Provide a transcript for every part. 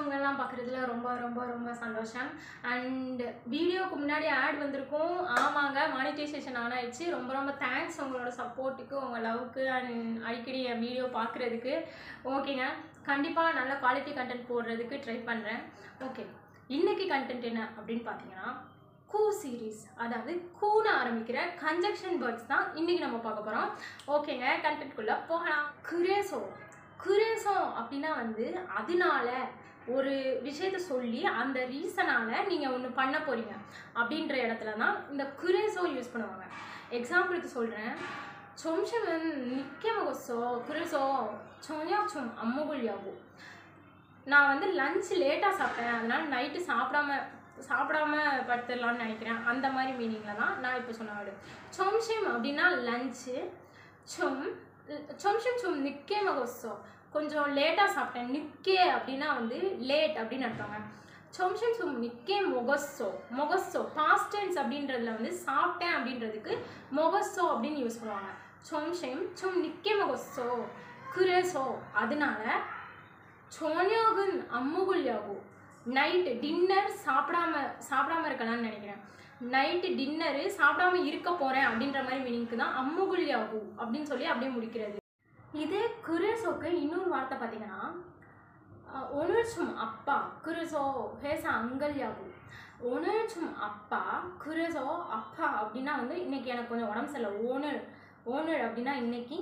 பிடிச்சவங்கெல்லாம் பார்க்குறதுல ரொம்ப ரொம்ப ரொம்ப சந்தோஷம். அண்ட் வீடியோக்கு முன்னாடி ஆட் வந்திருக்கும். ஆமாங்க மானிட்டைசேஷன் ஆன் ஆயிடுச்சு ரொம்ப ரொம்ப தேங்க்ஸ் உங்களோட சப்போர்ட்டுக்கு உங்கள் லவ்க்கு அண்ட் அடிக்கடி என் வீடியோ பார்க்குறதுக்கு ஓகேங்க கண்டிப்பாக நல்ல குவாலிட்டி கண்டென்ட் போடுறதுக்கு ட்ரை பண்ணுறேன் ஓகே இன்றைக்கி கண்டென்ட் என்ன அப்படின்னு பார்த்தீங்கன்னா கூ சீரீஸ் அதாவது கூன ஆரம்பிக்கிற கன்ஜெக்ஷன் பேர்ட்ஸ் தான் இன்றைக்கி நம்ம பார்க்க போகிறோம் ஓகேங்க கண்டென்ட்குள்ளே போகலாம். குரேசோ குரேசோ அப்படின்னா வந்து அதனால ஒரு விஷயத்த சொல்லி அந்த ரீசனால நீங்கள் ஒன்று பண்ண போறீங்க அப்படின்ற இடத்துல தான் இந்த குரேசோ யூஸ் பண்ணுவாங்க எக்ஸாம்பிளுக்கு சொல்கிறேன் 점심은 늦게 먹었어. 그래서 저녁 좀 안 먹으려고. நான் வந்து லஞ்ச் லேட்டாக சாப்பிட்டேன் அதனால நைட்டு சாப்பிடாம சாப்பிடாம படுத்துடலாம்னு நினைக்கிறேன் அந்த மாதிரி மீனிங்கில் தான் நான் இப்போ சொன்ன வேர்டு சொம்ஷிம் அப்படின்னா லஞ்சு சொம் சொம்ஷிம் சொம் நிக்கே மகோசோ கொஞ்சம் லேட்டாக சாப்பிட்டேன். நிக்கே அப்படின்னா வந்து லேட் அப்படின்னு அர்த்தங்க. சொம்ஷன் சும் நிக்கே மொகஸோ மொகஸோ பாஸ்ட் டென்ஸ் அப்படின்றதுல வந்து சாப்பிட்டேன் அப்படின்றதுக்கு மொகஸோ அப்படின்னு யூஸ் பண்ணுவாங்க. சொம்ஷம் சும் நிக்கே மொகஸோ குரேசோ. அதனால சோனியோகுன் அம்முகுல்யாகு. நைட்டு டின்னர் சாப்பிடாம சாப்பிடாம இருக்கலாம்னு நினைக்கிறேன். நைட்டு டின்னரு சாப்பிடாம இருக்க போகிறேன் அப்படின்ற மாதிரி மீனிங்க்கு தான் அம்முகுல்யாகு அப்படின்னு சொல்லி அப்படியே முடிக்கிறது. இதே குரேசோக்கு இன்னொரு வார்த்தை பார்த்தீங்கன்னா ஒனுச்சும் அப்பா குரேசோ ஹேச அங்கல்யாகு ஒனுச்சும் அப்பா குரேசோ அப்பா அப்படின்னா வந்து இன்னைக்கு எனக்கு கொஞ்சம் உடம்பு சரியில்லை. ஓனர் ஓனர் அப்படின்னா இன்னைக்கு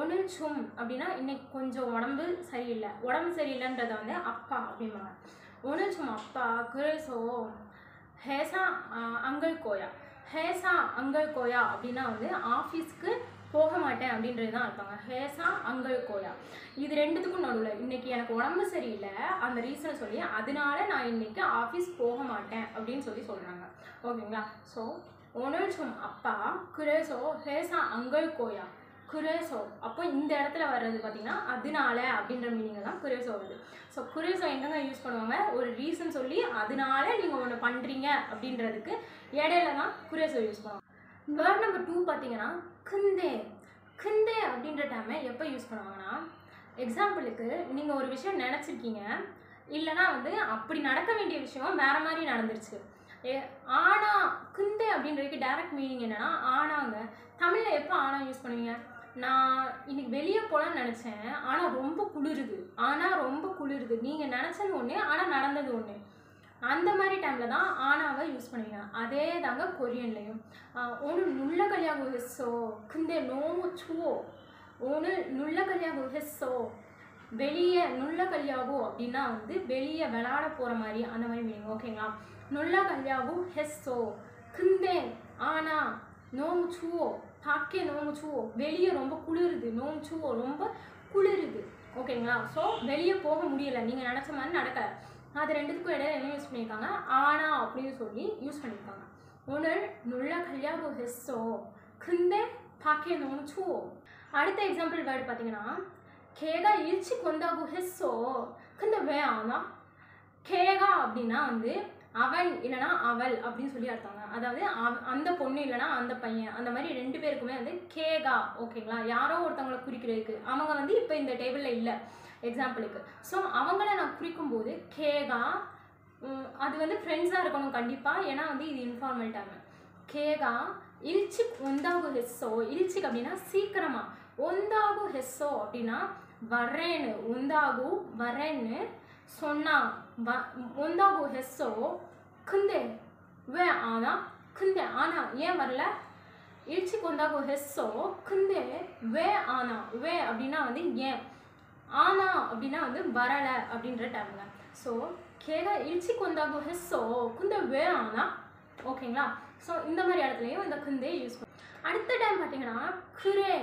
ஒனுச்சும் அப்படின்னா இன்னைக்கு கொஞ்சம் உடம்பு சரியில்லை. உடம்பு சரியில்லைன்றத வந்து அப்பா அப்படிம்பாங்க. ஒனுச்சும் அப்பா குரேசோ ஹேசா அங்கல் கோயா ஹேசா அங்கல் கோயா அப்படின்னா வந்து ஆஃபீஸ்க்கு போக மாட்டேன் அப்படின்றது தான் அர்த்தம் ஹேசா அங்கல் கோயா. இது ரெண்டுத்துக்கும் நடுவில். இன்னைக்கு எனக்கு உடம்பு சரியில்லை அந்த ரீசனை சொல்லி அதனால நான் இன்னைக்கு ஆஃபீஸ் போக மாட்டேன் அப்படின்னு சொல்லி சொல்கிறாங்க ஓகேங்களா? ஸோ ஒனுச்சும் அப்பா குரேசோ ஹேசா அங்கல் கோயா. குரேசோ. அப்போ இந்த இடத்துல வர்றது பார்த்தீங்கன்னா அதனால அப்படின்ற மீனிங் தான் குரேசோ வருது. ஸோ குரேசோ எங்கெங்க யூஸ் பண்ணுவாங்க? ஒரு ரீசன் சொல்லி அதனால நீங்கள் ஒன்று பண்ணுறீங்க அப்படின்றதுக்கு இடையில தான் குரேசோ யூஸ் பண்ணுவாங்க. வேர்ட் நம்பர் டூ பார்த்தீங்கன்னா குந்தே. குந்தே அப்படின்ற டைமை எப்போ யூஸ் பண்ணுவாங்கன்னா எக்ஸாம்பிளுக்கு நீங்கள் ஒரு விஷயம் நினச்சிருக்கீங்க இல்லைனா வந்து அப்படி நடக்க வேண்டிய விஷயம் வேறு மாதிரி நடந்துருச்சு. ஏ ஆனா குந்தே அப்படின்றதுக்கு டைரக்ட் மீனிங் என்னன்னா ஆனாங்க. தமிழில் எப்போ ஆனா யூஸ் பண்ணுவீங்க? நான் இன்னைக்கு வெளியே போகலான்னு நினச்சேன் ஆனால் ரொம்ப குளிருது. ஆனால் ரொம்ப குளிருது. நீங்கள் நினச்சது ஒன்று ஆனால் நடந்தது ஒன்று அந்த மாதிரி டைமில் தான் ஆனாவை யூஸ் பண்ணுவீங்க அதே தாங்க கொரியன்லையும். ஒன்று நுள்ள கல்யாணம் ஹெஸ்ஸோ குந்தே நோமு சுவோ ஒன்று நுள்ள கல்யாணம் ஹெஸ்ஸோ வெளியே நுள்ள கல்யாகு அப்படின்னா வந்து வெளியே விளாட போகிற மாதிரி அந்த மாதிரி மீனிங் ஓகேங்களா நுள்ள கல்யாகு ஹெஸ்ஸோ குந்தே ஆனா நோமு சுவோ பாக்கே நோமு சுவோ வெளியே ரொம்ப குளிருது நோமு சுவோ ரொம்ப குளிருது. ஓகேங்களா ஸோ வெளியே போக முடியல. நீங்கள் நினச்ச மாதிரி நடக்கலை அது ரெண்டுத்துக்கும் இடையில என்ன யூஸ் பண்ணியிருக்காங்க ஆனா அப்படின்னு சொல்லி யூஸ் பண்ணியிருக்காங்க 오늘 놀라 가려고 했어. 근데 밖에 너무 추워. அடுத்த எக்ஸாம்பிள் வேர்டு பார்த்தீங்கன்னா கேகா 일찍 온다고 했어. 근데 왜 안 와? கேகா அப்படின்னா வந்து அவன் இல்லைனா அவள் அப்படின்னு சொல்லி அர்த்தங்க அதாவது அவ- அந்த பொண்ணு இல்லைனா அந்த பையன் அந்த மாதிரி ரெண்டு பேருக்குமே வந்து கேகா ஓகேங்களா யாரோ ஒருத்தவங்களை குறிக்கிறதுக்கு அவங்க வந்து இப்போ இந்த டேபிளில் இல்லை எக்ஸாம்பிளுக்கு ஸோ அவங்கள நான் குறிக்கும்போது கேகா அது வந்து ஃப்ரெண்ட்ஸாக இருக்கணும் கண்டிப்பாக ஏன்னா வந்து இது இன்ஃபார்மல் டைம் கேகா இல்ச்சிக் ஒந்தாகு ஹெஸ்ஸோ இல்ச்சிக் அப்படின்னா சீக்கிரமாக ஒந்தாகு ஹெஸ்ஸோ அப்படின்னா வரேன்னு ஒந்தாகு வரேன்னு சொன்னா வ ஒந்தாகு ஹெஸ்ஸோ குந்தே வே ஆனா குந்தே ஆனா ஏன் வரல? இல்ச்சிக் ஒந்தாகு ஹெஸ்ஸோ குந்தே வே ஆனா வே அப்படின்னா வந்து ஏன்? ஆமாம் அப்படின்னா வந்து வரலை அப்படின்ற டேர்மில் ஸோ கேக இழ்ச்சி குந்தாகு ஹெஸ்ஸோ குந்த வே ஆனா ஓகேங்களா ஸோ இந்த மாதிரி இடத்துலையும் இந்த குந்தே யூஸ் பண்ணும் அடுத்த டைம் பார்த்தீங்கன்னா குரே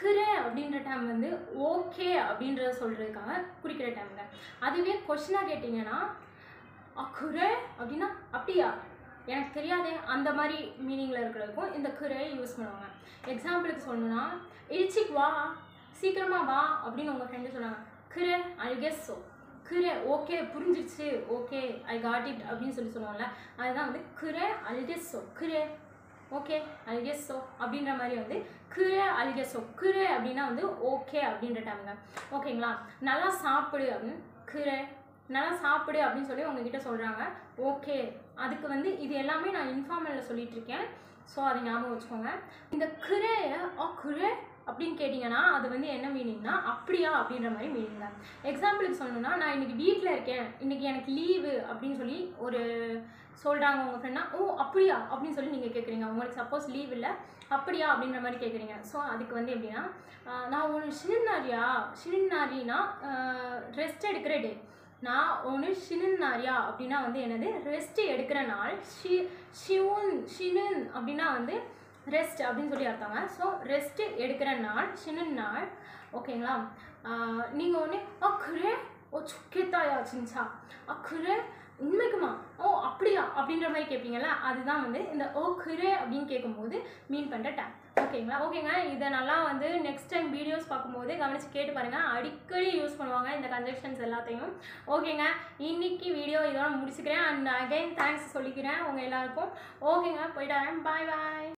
குரே அப்படின்ற டைம் வந்து ஓகே அப்படின்றத சொல்கிறதுக்காக குறிக்கிற டைமுங்க அதுவே கொஷினாக கேட்டிங்கன்னா குரே அப்படின்னா அப்படியா? எனக்கு தெரியாதே அந்த மாதிரி மீனிங்கில் இருக்கிறதுக்கும் இந்த குரே யூஸ் பண்ணுவாங்க. எக்ஸாம்பிளுக்கு சொல்லணும்னா இழிச்சிக்கு வா சீக்கிரமா வா அப்படின்னு உங்கள் ஃப்ரெண்டு சொன்னாங்க. கிரு ஐ கெஸ் ஸோ கிரு ஓகே புரிஞ்சிருச்சு. ஓகே ஐ காட் இட் அப்படின்னு சொல்லி சொல்லுவோம்ல அதுதான் வந்து குரே அல்கெஸ்ஸோ கிரு ஓகே அல்கெஸ்ஸோ அப்படின்ற மாதிரி வந்து குரே அல்கெஸ்ஸோ கிரு அப்படின்னா வந்து ஓகே அப்படின்ற டைமுங்க ஓகேங்களா நல்லா சாப்பிடு அப்படின்னு கிரு நல்லா சாப்பிடு அப்படின்னு சொல்லி உங்ககிட்ட சொல்கிறாங்க ஓகே அதுக்கு வந்து இது எல்லாமே நான் இன்ஃபார்மலில் சொல்லிகிட்ருக்கேன் ஸோ அதை ஞாபகம் வச்சுக்கோங்க. இந்த கிரையை ஆ கிரே அப்படின்னு கேட்டிங்கன்னா அது வந்து என்ன மீனிங்னா அப்படியா? அப்படின்ற மாதிரி மீனிங்க எக்ஸாம்பிளுக்கு சொல்லணும்னா நான் இன்னைக்கு வீட்டில் இருக்கேன். இன்னைக்கு எனக்கு லீவு அப்படின்னு சொல்லி ஒரு சொல்கிறாங்க உங்கள் ஃப்ரெண்ட்னா ஓ அப்படியா? அப்படின்னு சொல்லி நீங்கள் கேட்குறீங்க உங்களுக்கு சப்போஸ் லீவ் இல்லை. அப்படியா? அப்படின்ற மாதிரி கேட்குறீங்க ஸோ அதுக்கு வந்து எப்படின்னா நான் ஒன்று ஷினின்னாரியா ஷினின்னாரினா ரெஸ்ட் எடுக்கிற டே நான் ஒன்று ஷினுன்னாரியா அப்படின்னா வந்து என்னது? ரெஸ்ட் எடுக்கிற நாள். ஷி ஷிவுன் ஷினுன் அப்படின்னா வந்து ரெஸ்ட் அப்படின்னு சொல்லி அர்த்தங்க. ஸோ ரெஸ்ட் எடுக்கிற நாள் சின்ன நாள் ஓகேங்களா நீங்கள் ஒன்று அக்குரே ஓ சுக்கேத்தாயா சின்சா? அக்குரே உண்மைக்குமா? ஓ அப்படியா? அப்படின்ற மாதிரி கேட்பீங்கல்ல அதுதான் வந்து இந்த ஓ குரே அப்படின்னு கேட்கும்போது மீன் பண்ணுற டேம் ஓகேங்களா ஓகேங்க இதை நல்லா வந்து நெக்ஸ்ட் டைம் வீடியோஸ் பார்க்கும்போது கவனித்து கேட்டு பாருங்கள் அடிக்கடி யூஸ் பண்ணுவாங்க இந்த கன்ஜெக்ஷன்ஸ் எல்லாத்தையும். ஓகேங்க இன்னைக்கு வீடியோ இதோட முடிச்சுக்கிறேன். அண்ட் அகைன் தேங்க்ஸ் சொல்லிக்கிறேன் உங்கள் எல்லாருக்கும். ஓகேங்க போயிட்டாரேன் பாய் பாய்